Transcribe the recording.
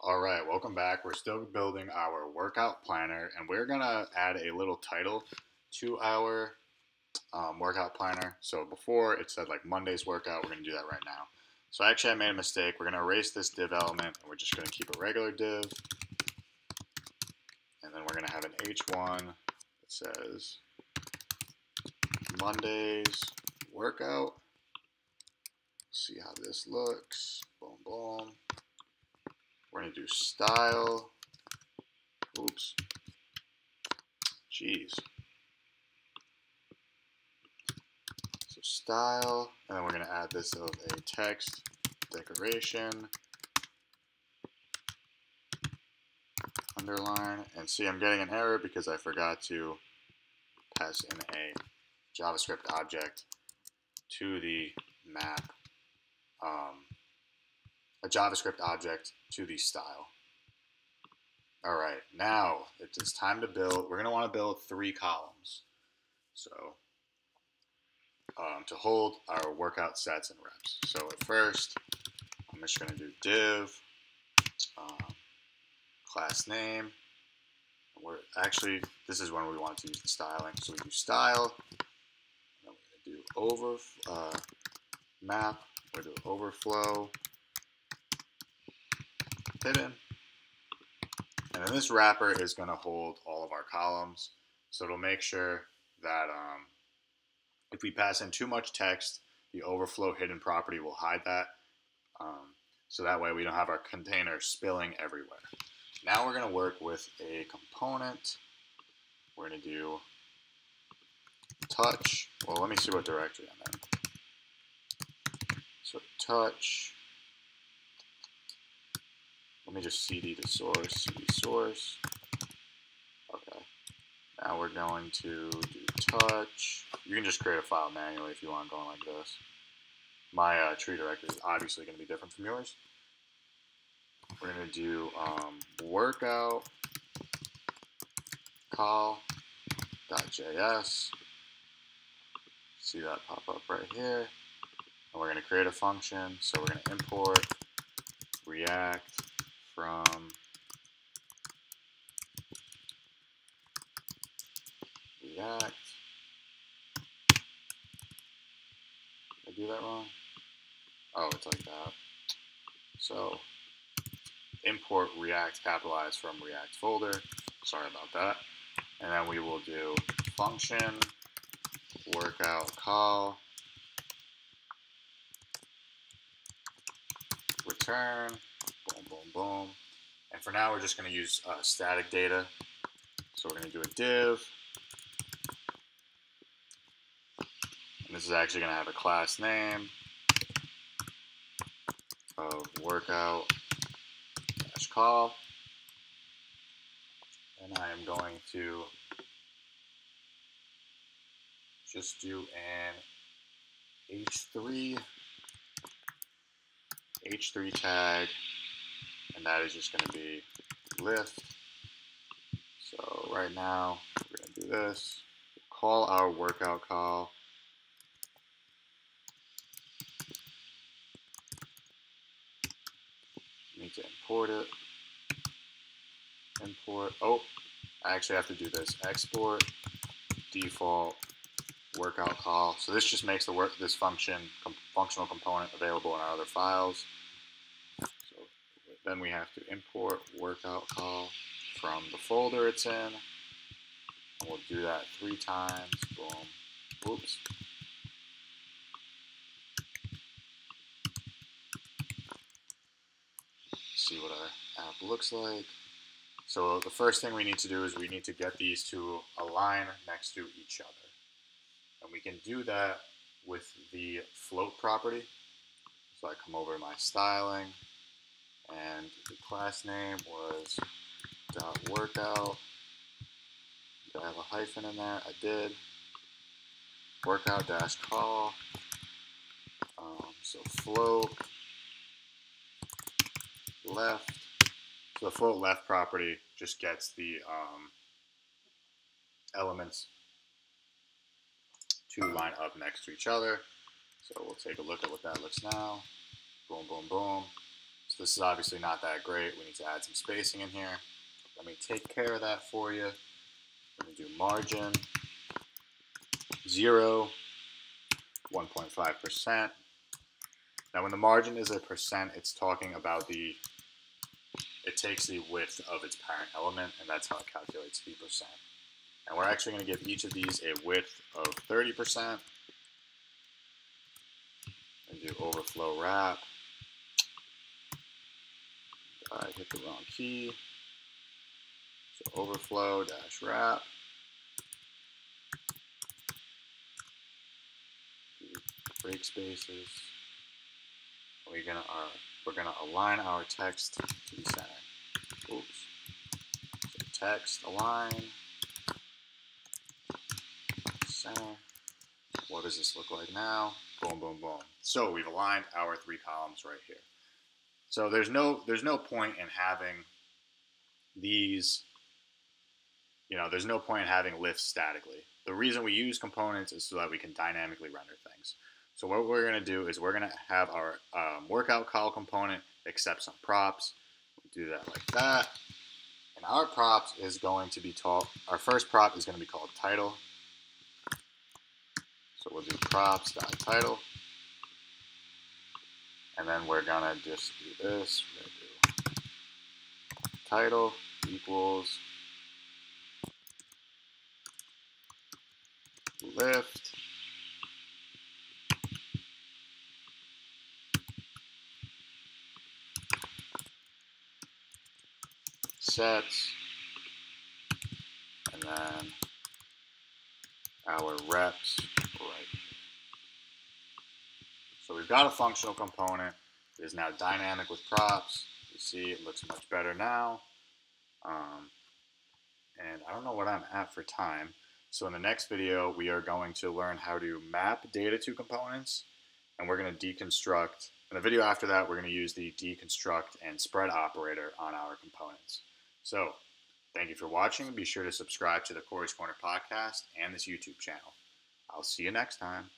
All right, welcome back. We're still building our workout planner, and we're gonna add a little title to our um, workout planner. So before it said like Monday's workout, we're gonna do that right now. So actually I made a mistake. We're gonna erase this div element, and we're just gonna keep a regular div, and then we're gonna have an H1 that says Monday's workout. See how this looks. Boom, boom. We're going to do style. Oops. Jeez. So style, and then we're going to add this of a text decoration. Underline, and see I'm getting an error because I forgot to pass in a JavaScript object to the map um, a JavaScript object to the style. All right, now it's time to build. We're going to want to build three columns. So um, to hold our workout sets and reps. So at first, I'm just going to do div, um, class name. We're actually, this is when we want to use the styling. So we do style, then we're going to do over uh, map we do overflow, hidden. And then this wrapper is going to hold all of our columns. So it'll make sure that um, if we pass in too much text, the overflow hidden property will hide that. Um, so that way we don't have our container spilling everywhere. Now we're going to work with a component. We're going to do touch. Well, let me see what directory I'm in. So touch. Me just cd to source, cd source. Okay. Now we're going to do touch. You can just create a file manually if you want going like this. My uh, tree directory is obviously going to be different from yours. We're going to do um, workout call.js. See that pop up right here. And we're going to create a function. So we're going to import React from React. Did I do that wrong? Oh, it's like that. So import React capitalized from React folder. Sorry about that. And then we will do function workout call return, boom. And for now, we're just going to use uh, static data. So we're going to do a div. And this is actually going to have a class name of workout dash call. And I am going to just do an H3 H3 tag, and that is just going to be lift. So right now, we're going to do this. Call our workout call. Need to import it. Import. Oh, I actually have to do this. Export default workout call. So this just makes the work this function com functional component available in our other files. Then we have to import workout call from the folder it's in. We'll do that three times. Boom. Oops. See what our app looks like. So the first thing we need to do is we need to get these to align next to each other. And we can do that with the float property. So I come over to my styling and the class name was dot workout. Do I have a hyphen in there? I did. Workout dash call. Um, so float left. So the float left property just gets the um, elements to line up next to each other. So we'll take a look at what that looks now. Boom, boom, boom. So this is obviously not that great. We need to add some spacing in here. Let me take care of that for you. Let me do margin, 0, 1.5%. Now when the margin is a percent, it's talking about the, it takes the width of its parent element, and that's how it calculates the percent. And we're actually going to give each of these a width of 30%. And do overflow wrap. I hit the wrong key. So overflow dash wrap. Break spaces. We're gonna uh, we're gonna align our text to the center. Oops. So text align center. What does this look like now? Boom, boom, boom. So we've aligned our three columns right here. So there's no there's no point in having these, you know, there's no point in having lifts statically. The reason we use components is so that we can dynamically render things. So what we're going to do is we're going to have our um, workout call component accept some props. we do that like that. And our props is going to be taught, our first prop is going to be called title. So we'll do props dot title. And then we're gonna just do this. Do title equals lift. Sets. And then our reps so we've got a functional component. It is now dynamic with props. You see it looks much better now. Um, and I don't know what I'm at for time. So in the next video, we are going to learn how to map data to components, and we're going to deconstruct. In the video after that, we're going to use the deconstruct and spread operator on our components. So thank you for watching. Be sure to subscribe to the Corey's Corner podcast and this YouTube channel. I'll see you next time.